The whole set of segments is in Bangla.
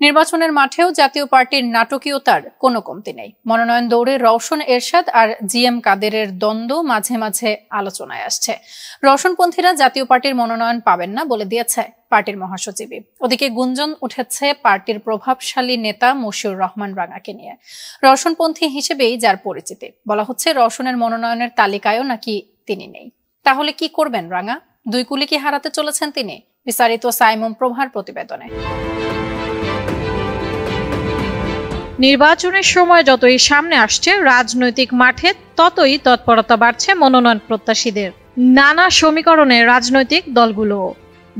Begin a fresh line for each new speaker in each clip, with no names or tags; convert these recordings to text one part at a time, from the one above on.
নির্বাচনের মাঠেও জাতীয় পার্টির নাটকীয়তার কোনো কমতি নেই। মনোনয়ন দৌড়ে রওশন এরশাদ আর জি এম কাদেরের দ্বন্দ্ব মাঝে মাঝে আলোচনায় আসছে। রওশনপন্থীরা জাতীয় পার্টির মনোনয়ন পাবেন না বলে দিয়েছে পার্টির মহাসচিবই। ওদিকে গুঞ্জন উঠেছে পার্টির প্রভাবশালী নেতা মশিউর রহমান রাঙাকে নিয়ে। রওশনপন্থী হিসেবেই যার পরিচিতি। বলা হচ্ছে রওশনের মনোনয়নের তালিকায়ও নাকি তিনি নেই। তাহলে কি করবেন রাঙা? দুই কুলি কি হারাতে চলেছেন তিনি? বিস্তারিত সাইমম প্রভার প্রতিবেদনে।
নির্বাচনের সময় যতই সামনে আসছে রাজনৈতিক মাঠে, ততই তৎপরতা বাড়ছে মনোনয়ন প্রত্যাশীদের। নানা সমীকরণে রাজনৈতিক দলগুলো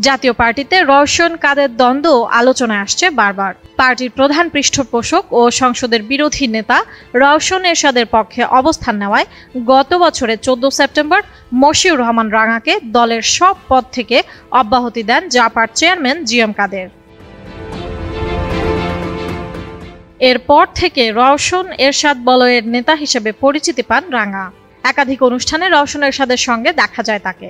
জাতীয় পার্টিতে রওশন কাদের দ্বন্দ্ব আলোচনায় আসছে বারবার। পার্টির প্রধান পৃষ্ঠপোষক ও সংসদের বিরোধী নেতা রওশন এরশাদের পক্ষে অবস্থান নেওয়ায় গত বছরের চোদ্দ সেপ্টেম্বর মশিউর রহমান রাঙাকে দলের সব পদ থেকে অব্যাহতি দেন জাপার চেয়ারম্যান জি এম কাদের। এরপর থেকে রওশন এরশাদ বলয়ের নেতা হিসেবে পরিচিতি পান রাঙা। একাধিক অনুষ্ঠানে রওশন এরশাদের সঙ্গে দেখা যায় তাকে।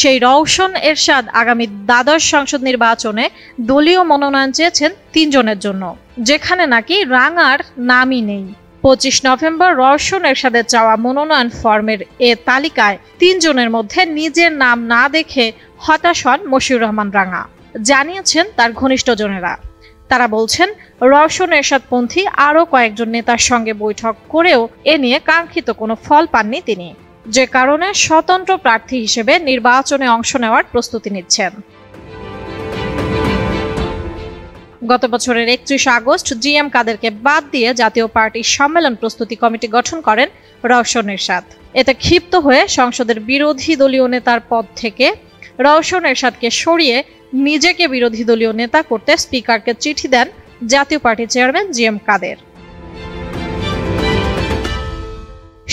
সেই রওশন এরশাদ আগামী দ্বাদশ সংসদ নির্বাচনে দলীয় মনোনয়ন চেয়েছেন তিনজনের জন্য, যেখানে নাকি রাঙার নামই নেই। পঁচিশ নভেম্বর রওশন এরশাদের চাওয়া মনোনয়ন ফর্মের এ তালিকায় তিনজনের মধ্যে নিজের নাম না দেখে হতাশ হন মশিউর রহমান রাঙা, জানিয়েছেন তার ঘনিষ্ঠজনেরা। তারা বলছেন, রওশন এরশাদপন্থী আরও কয়েকজন নেতার সঙ্গে বৈঠক করেও এ নিয়ে কাঙ্ক্ষিত কোনো ফল পাননি তিনি। যে কারণে স্বতন্ত্র প্রার্থী হিসেবে নির্বাচনে অংশ নেওয়ার প্রস্তুতি নিচ্ছেন। গত বছরের একত্রিশ আগস্ট জিএম কাদেরকে বাদ দিয়ে জাতীয় পার্টির সম্মেলন প্রস্তুতি কমিটি গঠন করেন রওশন এরশাদ। এতে ক্ষিপ্ত হয়ে সংসদের বিরোধী দলীয় নেতার পদ থেকে রওশন এরশাদকে সরিয়ে নিজেকে বিরোধী দলীয় নেতা করতে স্পিকারকে চিঠি দেন Jatiya party chairman G M Kader.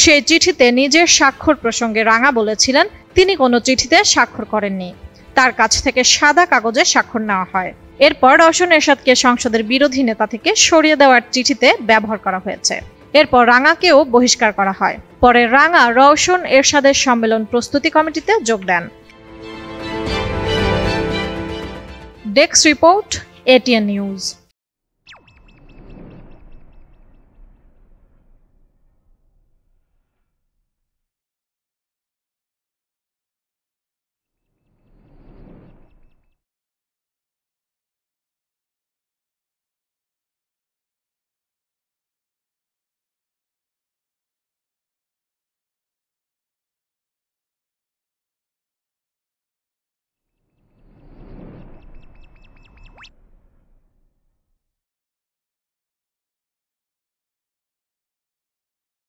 সেই চিঠিতে নিজের স্বাক্ষর প্রসঙ্গে রাঙা বলেছিলেন, তিনি কোনো চিঠিতে স্বাক্ষর করেননি। তার কাছ থেকে সাদা কাগজে স্বাক্ষর নেওয়া হয়। এরপর রওশন এরশাদকে সংসদের বিরোধী নেতা থেকে সরিয়ে দেওয়ার চিঠিতে ব্যবহার করা হয়েছে। এরপর রাঙাকেও বহিষ্কার করা হয়। পরে রাঙা রওশন এরশাদের সম্মেলন প্রস্তুতি কমিটিতে যোগ দেন। Desk report, ATN news.